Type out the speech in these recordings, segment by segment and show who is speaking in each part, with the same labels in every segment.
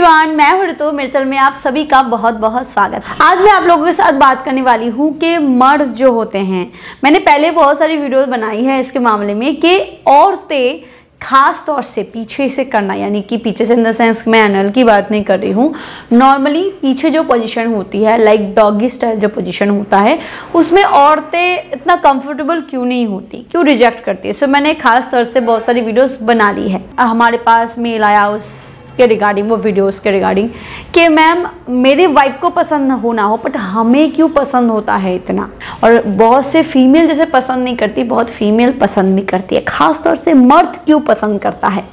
Speaker 1: Everyone मैं हूँ ऋतु, मेरे चैनल में आप सभी का बहुत बहुत स्वागत है। आज मैं आप लोगों के साथ बात करने वाली हूँ कि मर्द जो होते हैं, मैंने पहले बहुत सारी वीडियोस बनाई है इसके मामले में कि औरतें खास तौर से पीछे से करना, यानी कि पीछे से इन द सेंस मैं एनल की बात नहीं कर रही हूँ, नॉर्मली पीछे जो पोजीशन होती है लाइक डॉगी स्टाइल जो पोजीशन होता है, उसमें औरतें इतना कंफर्टेबल क्यों नहीं होती, क्यों रिजेक्ट करती है? सो मैंने खास तौर से बहुत सारी वीडियोस बना ली है। हमारे पास मेल आया, उस के रिगार्डिंग वो वीडियोस के रिगार्डिंग कि मैम मेरी वाइफ को पसंद हो ना हो बट हमें क्यों पसंद होता है इतना? और बहुत से फीमेल जैसे पसंद नहीं करती, बहुत फीमेल पसंद भी करती है। खासतौर से मर्द क्यों पसंद करता है?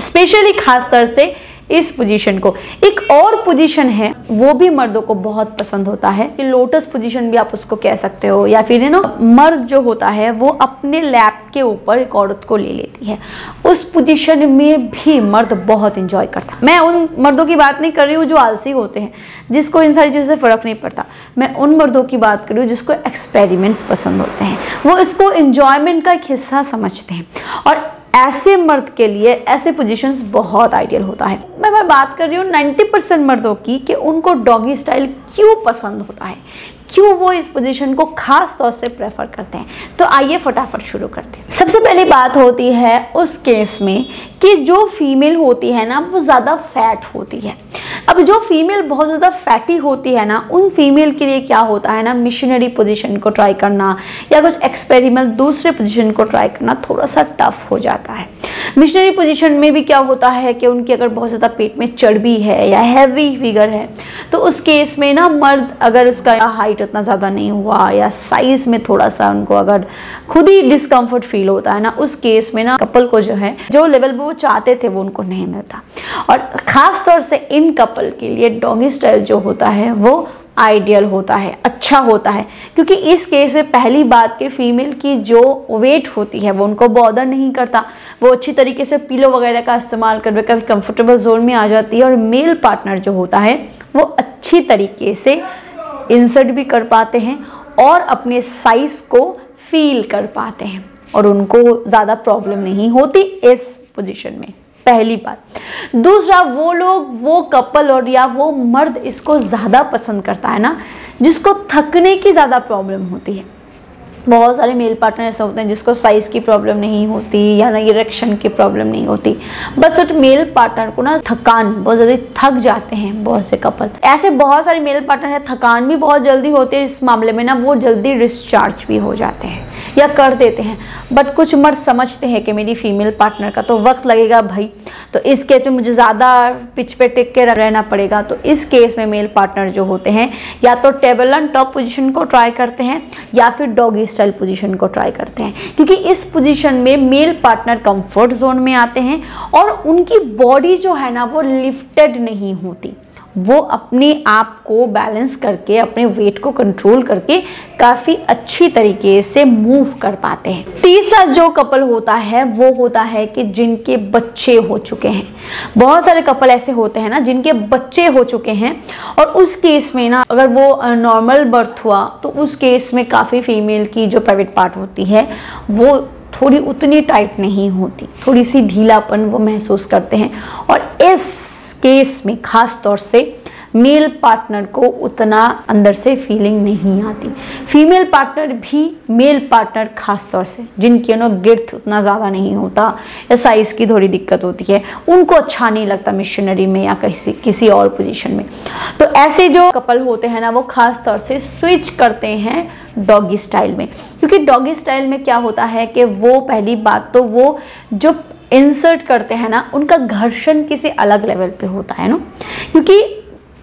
Speaker 1: स्पेशली खासतौर से इस पोजीशन को। एक और पोजीशन है, वो भी मर्दों को बहुत पसंद होता है। कि लोटस पोजीशन भी आप उसको कह सकते हो, या फिर ना मर्द जो होता है, वो अपने लैप के ऊपर एक औरत को ले लेती है। उस पोजीशन में भी मर्द बहुत इंजॉय करता। मैं उन मर्दों की बात नहीं कर रही हूँ जो आलसी होते हैं, जिसको इन सारी चीज़ों से फ़र्क नहीं पड़ता। मैं उन मर्दों की बात कर रही हूँ जिसको एक्सपेरिमेंट्स पसंद होते हैं। वो इसको इन्जॉयमेंट का एक हिस्सा समझते हैं। और ऐसे मर्द के लिए ऐसे पोजीशंस बहुत आइडियल होता है। मैं मैं बात कर रही हूँ 90 परसेंट मर्दों की कि उनको डॉगी स्टाइल क्यों पसंद होता है? क्यों वो इस पोजीशन को खास तौर से प्रेफर करते हैं? तो आइए फटाफट शुरू करते हैं। सबसे पहली बात होती है उस केस में कि जो फीमेल होती है ना, वो ज़्यादा फैट होती है। अब जो फीमेल बहुत ज़्यादा फैटी होती है ना, उन फीमेल के लिए क्या होता है ना मिशनरी पोजीशन को ट्राई करना या कुछ एक्सपेरिमेंट दूसरे पोजीशन को ट्राई करना थोड़ा सा टफ हो जाता है। मिशनरी पोजीशन में भी क्या होता है कि उनकी अगर बहुत ज़्यादा पेट में चर्बी है या हैवी फिगर है तो उस केस में ना मर्द अगर इसका हाइट इतना ज़्यादा नहीं हुआ या साइज़ में थोड़ा सा उनको अगर खुद ही डिस्कम्फर्ट फील होता है ना, उस केस में ना कपल को जो है, जो लेवल वो चाहते थे वो उनको नहीं मिलता। और ख़ास तौर से इन कपल के लिए डॉगी स्टाइल जो होता है, वो आइडियल होता है अच्छा होता है। क्योंकि इस केस में पहली बात कि फीमेल की जो वेट होती है, वो उनको बॉदर नहीं करता। वो अच्छी तरीके से पीलो वगैरह का इस्तेमाल कर कभी कंफर्टेबल जोन में आ जाती है और मेल पार्टनर जो होता है, वो अच्छी तरीके से इंसर्ट भी कर पाते हैं और अपने साइज़ को फील कर पाते हैं और उनको ज़्यादा प्रॉब्लम नहीं होती इस पोजीशन में। पहली बात। दूसरा, वो लोग, वो कपल और या वो मर्द इसको ज़्यादा पसंद करता है ना, जिसको थकने की ज़्यादा प्रॉब्लम होती है। बहुत सारे मेल पार्टनर ऐसे होते हैं जिसको साइज़ की प्रॉब्लम नहीं होती या ना इरेक्शन की प्रॉब्लम नहीं होती। बस उस मेल पार्टनर को ना थकान, बहुत जल्दी थक जाते हैं बहुत से कपल ऐसे बहुत सारे मेल पार्टनर हैं, थकान भी बहुत जल्दी होती है, इस मामले में ना वो जल्दी डिस्चार्ज भी हो जाते हैं। या कर देते हैं। बट कुछ मर्द समझते हैं कि मेरी फीमेल पार्टनर का तो वक्त लगेगा भाई। तो इस केस में मुझे ज़्यादा पिच पे टिक के रहना पड़ेगा। तो इस केस में मेल पार्टनर जो होते हैं, या तो टेबल एंड टॉप पोजिशन को ट्राई करते हैं, या फिर डॉगी स्टाइल पोजीशन को ट्राई करते हैं। क्योंकि इस पोजीशन में मेल पार्टनर कंफर्ट जोन में आते हैं और उनकी बॉडी जो है ना, वो लिफ्टेड नहीं होती। वो अपने आप को बैलेंस करके, अपने वेट को कंट्रोल करके काफ़ी अच्छी तरीके से मूव कर पाते हैं। तीसरा जो कपल होता है, वो होता है कि जिनके बच्चे हो चुके हैं। बहुत सारे कपल ऐसे होते हैं ना, जिनके बच्चे हो चुके हैं और उस केस में ना, अगर वो नॉर्मल बर्थ हुआ तो उस केस में काफ़ी फीमेल की जो प्राइवेट पार्ट होती है, वो थोड़ी उतनी टाइट नहीं होती। थोड़ी सी ढीलापन वो महसूस करते हैं। और इस केस में ख़ास तौर से मेल पार्टनर को उतना अंदर से फीलिंग नहीं आती। फीमेल पार्टनर भी मेल पार्टनर खास तौर से, जिनकी नो गिर्थ उतना ज़्यादा नहीं होता या साइज़ की थोड़ी दिक्कत होती है, उनको अच्छा नहीं लगता मिशनरी में या किसी किसी और पोजीशन में। तो ऐसे जो कपल होते हैं ना, वो खास तौर से स्विच करते हैं डॉगी स्टाइल में। क्योंकि डॉगी स्टाइल में क्या होता है कि वो पहली बात तो वो जो इंसर्ट करते हैं ना, उनका घर्षण किसी अलग लेवल पे होता है ना? क्योंकि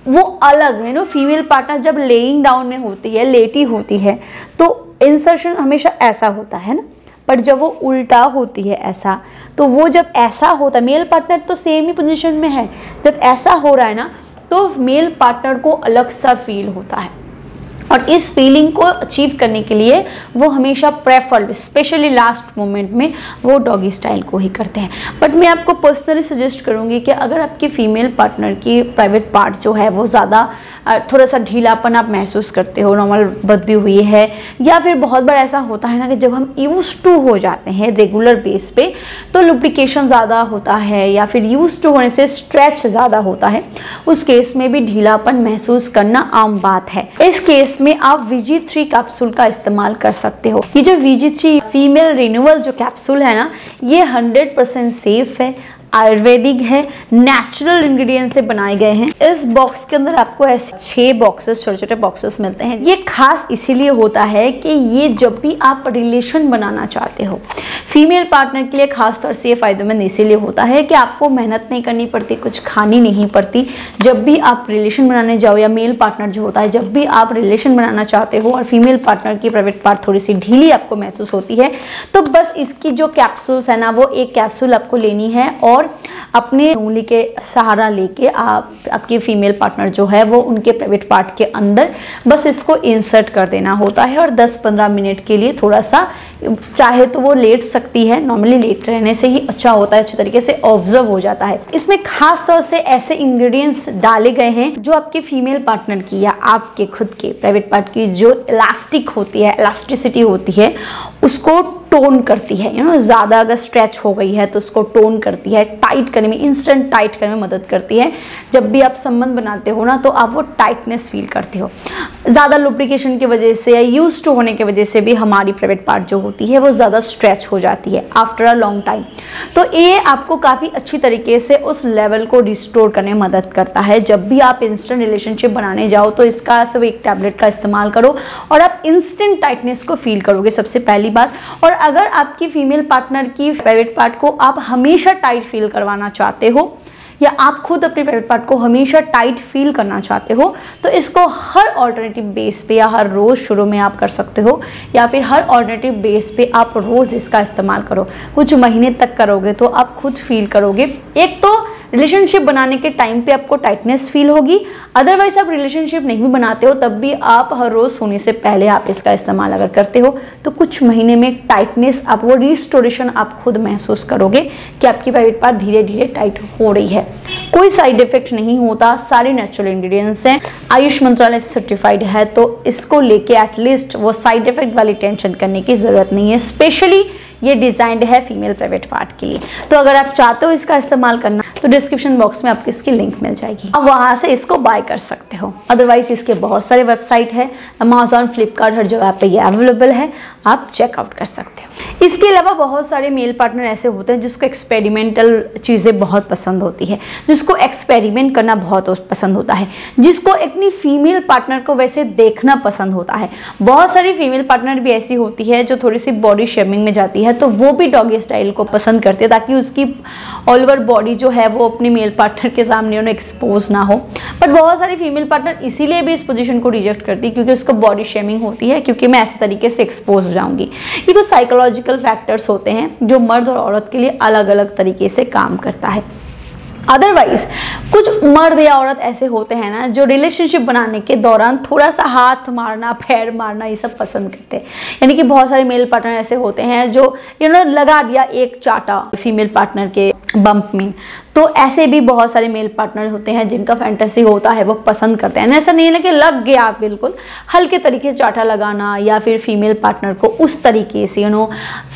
Speaker 1: वो अलग है नो फीमेल पार्टनर जब लेइंग डाउन में होती है लेटी होती है तो इंसर्शन हमेशा ऐसा होता है ना? बट जब वो उल्टा होती है ऐसा तो वो जब ऐसा होता है मेल पार्टनर तो सेम ही पोजीशन में है, जब ऐसा हो रहा है ना तो मेल पार्टनर को अलग सा फील होता है। और इस फीलिंग को अचीव करने के लिए वो हमेशा प्रेफर स्पेशली लास्ट मोमेंट में वो डॉगी स्टाइल को ही करते हैं। बट मैं आपको पर्सनली सजेस्ट करूँगी कि अगर आपकी फीमेल पार्टनर की प्राइवेट पार्ट जो है वो ज़्यादा थोड़ा सा ढीलापन आप महसूस करते हो नॉर्मल बदबी हुई है, या फिर बहुत बार ऐसा होता है ना कि जब हम यूज़ टू हो जाते हैं रेगुलर बेस पे तो लुब्रिकेशन ज़्यादा होता है या फिर यूज़ टू होने से स्ट्रेच ज़्यादा होता है, उस केस में भी ढीलापन महसूस करना आम बात है। इस केस में आप वीजी थ्री कैप्सूल का इस्तेमाल कर सकते हो। ये जो वीजी थ्री फीमेल रिन्यूअल जो कैप्सूल है ना, ये हंड्रेड परसेंट सेफ़ है। आयुर्वेदिक है नेचुरल इंग्रेडिएंट से बनाए गए हैं। इस बॉक्स के अंदर आपको ऐसे छह बॉक्सेस छोटे छोटे बॉक्सेस मिलते हैं। ये खास इसीलिए होता है कि ये जब भी आप रिलेशन बनाना चाहते हो फीमेल पार्टनर के लिए खास तौर से ये फ़ायदेमंद इसीलिए होता है कि आपको मेहनत नहीं करनी पड़ती, कुछ खानी नहीं पड़ती। जब भी आप रिलेशन बनाने जाओ या मेल पार्टनर जो होता है, जब भी आप रिलेशन बनाना चाहते हो और फीमेल पार्टनर की प्राइवेट पार्ट थोड़ी सी ढीली आपको महसूस होती है तो बस इसकी जो कैप्सूल्स है ना, वो एक कैप्सूल आपको लेनी है और और अपने उंगली के सहारा लेके आप, आपके फीमेल पार्टनर जो है वो उनके प्राइवेट पार्ट के अंदर बस इसको इंसर्ट कर देना होता है और 10-15 मिनट के लिए थोड़ा सा चाहे तो वो लेट सकती है नॉर्मली लेट रहने से ही अच्छा होता है, अच्छे तरीके से ऑब्ज़र्व हो जाता है। इसमें खास तौर से ऐसे इंग्रेडिएंट्स डाले गए हैं जो आपके फीमेल पार्टनर की या आपके खुद के प्राइवेट पार्ट की जो इलास्टिक होती है इलास्टिसिटी होती है, उसको टोन करती है यू नो ज़्यादा अगर स्ट्रेच हो गई है तो उसको टोन करती है टाइट करने में इंस्टेंट टाइट करने में मदद करती है। जब भी आप संबंध बनाते हो ना तो आप वो टाइटनेस फील करते हो। ज़्यादा लुब्रिकेशन की वजह से या यूज़ टू होने की वजह से भी हमारी प्राइवेट पार्ट जो होती है, वो ज़्यादा स्ट्रेच हो जाती है आफ्टर अ लॉन्ग टाइम तो ये आपको काफ़ी अच्छी तरीके से उस लेवल को रिस्टोर करने में मदद करता है। जब भी आप इंस्टेंट रिलेशनशिप बनाने जाओ तो इसका सिर्फ़ एक टैबलेट का इस्तेमाल करो और आप इंस्टेंट टाइटनेस को फील करोगे सबसे पहली बात। और अगर आपकी फीमेल पार्टनर की प्राइवेट पार्ट को आप हमेशा टाइट फील करवाना चाहते हो, या आप खुद अपने प्राइवेट पार्ट को हमेशा टाइट फील करना चाहते हो तो इसको हर ऑल्टरनेटिव बेस पे या हर रोज़ शुरू में आप कर सकते हो, या फिर हर ऑल्टरनेटिव बेस पे आप रोज़ इसका इस्तेमाल करो। कुछ महीने तक करोगे तो आप खुद फील करोगे। एक तो रिलेशनशिप बनाने के टाइम पे आपको टाइटनेस फील होगी। अदरवाइज़ आप रिलेशनशिप नहीं भी बनाते हो, तब भी आप हर रोज़ सोने से पहले आप इसका इस्तेमाल अगर करते हो तो कुछ महीने में टाइटनेस आप, वो रिस्टोरेशन आप खुद महसूस करोगे कि आपकी प्राइवेट पार्ट धीरे धीरे टाइट हो रही है। कोई साइड इफ़ेक्ट नहीं होता, सारे नेचुरल इंग्रेडिएंट्स हैं। आयुष मंत्रालय सर्टिफाइड है तो इसको लेके एटलीस्ट वो साइड इफ़ेक्ट वाली टेंशन करने की ज़रूरत नहीं है। स्पेशली ये डिजाइंड है फीमेल प्राइवेट पार्ट के लिए। तो अगर आप चाहते हो इसका इस्तेमाल करना तो डिस्क्रिप्शन बॉक्स में आपको इसकी लिंक मिल जाएगी। अब वहाँ से इसको बाय कर सकते हो। अदरवाइज़ इसके बहुत सारे वेबसाइट है। अमेजोन फ्लिपकार्ट हर जगह पे ये अवेलेबल है। आप चेकआउट कर सकते हो। इसके अलावा बहुत सारे मेल पार्टनर ऐसे होते हैं, जिसको एक्सपेरिमेंटल चीज़ें बहुत पसंद होती है। जिसको एक्सपेरिमेंट करना बहुत पसंद होता है। जिसको अपनी फीमेल पार्टनर को वैसे देखना पसंद होता है। बहुत सारी फीमेल पार्टनर भी ऐसी होती है, जो थोड़ी सी बॉडी शेमिंग में जाती है। तो वो भी डॉगी स्टाइल को पसंद करती है, ताकि उसकी ऑल ओवर बॉडी जो है, वो अपने मेल पार्टनर के सामने उन्हें एक्सपोज ना हो। बट बहुत सारी फीमेल पार्टनर इसीलिए भी इस पोजीशन को रिजेक्ट करती है, क्योंकि उसको बॉडी शेमिंग होती है, क्योंकि मैं ऐसे तरीके से एक्सपोज हो जाऊँगी। ये कुछ साइकोलॉजिकल फैक्टर्स होते हैं, जो मर्द और औरत के लिए अलग अलग तरीके से काम करता है। अदरवाइज़ कुछ मर्द या औरत ऐसे होते हैं ना, जो रिलेशनशिप बनाने के दौरान थोड़ा सा हाथ मारना, पैर मारना, ये सब पसंद करते हैं। यानी कि बहुत सारे मेल पार्टनर ऐसे होते हैं जो इन्होंने लगा दिया एक चाटा फीमेल पार्टनर के। बम्प में तो ऐसे भी बहुत सारे मेल पार्टनर होते हैं जिनका फैंटेसी होता है, वो पसंद करते हैं। ऐसा नहीं है कि लग गया बिल्कुल, हल्के तरीके से चाटा लगाना या फिर फीमेल पार्टनर को उस तरीके से यू नो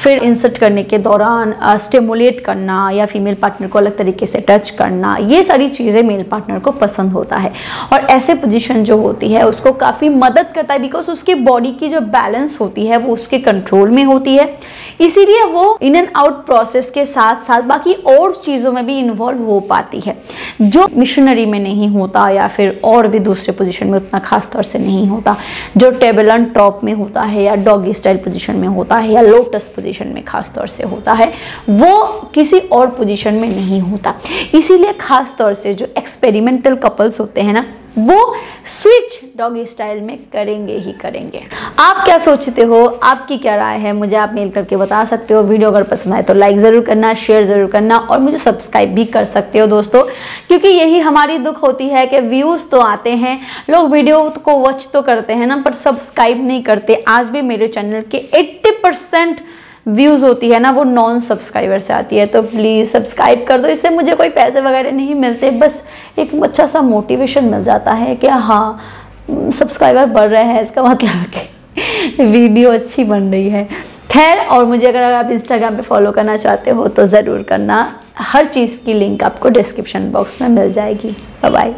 Speaker 1: फिर इंसर्ट करने के दौरान स्टिमुलेट करना या फीमेल पार्टनर को अलग तरीके से टच करना, ये सारी चीज़ें मेल पार्टनर को पसंद होता है। और ऐसे पोजिशन जो होती है, उसको काफ़ी मदद करता है बिकॉज़ उसकी बॉडी की जो बैलेंस होती है, वो उसके कंट्रोल में होती है। इसीलिए वो इन एंड आउट प्रोसेस के साथ साथ बाकी और चीज़ों में भी इन्वॉल्व हो पाती है। जो मिशनरी में नहीं होता या फिर और भी दूसरे पोजीशन में उतना खास तौर से नहीं होता, जो टेबल ऑन टॉप में होता है या डॉगी स्टाइल पोजीशन में होता है या लोटस पोजीशन में खास तौर से होता है, वो किसी और पोजीशन में नहीं होता। इसीलिए खास तौर से जो एक्सपेरिमेंटल कपल्स होते हैं ना वो स्विच डॉगी स्टाइल में करेंगे ही करेंगे। आप क्या सोचते हो? आपकी क्या राय है? मुझे आप मेल करके बता सकते हो। वीडियो अगर पसंद आए तो लाइक ज़रूर करना शेयर ज़रूर करना और मुझे सब्सक्राइब भी कर सकते हो दोस्तों, क्योंकि यही हमारी दुख होती है कि व्यूज़ तो आते हैं, लोग वीडियो को वॉच तो करते हैं ना, पर सब्सक्राइब नहीं करते। आज भी मेरे चैनल के एट्टी व्यूज़ होती है ना, वो नॉन सब्सक्राइबर से आती है तो प्लीज़ सब्सक्राइब कर दो। इससे मुझे कोई पैसे वगैरह नहीं मिलते, बस एक अच्छा सा मोटिवेशन मिल जाता है कि हाँ सब्सक्राइबर बढ़ रहे हैं, इसका मतलब कि वीडियो अच्छी बन रही है। खैर, और मुझे अगर आप इंस्टाग्राम पे फॉलो करना चाहते हो तो ज़रूर करना। हर चीज़ की लिंक आपको डिस्क्रिप्शन बॉक्स में मिल जाएगी। बाय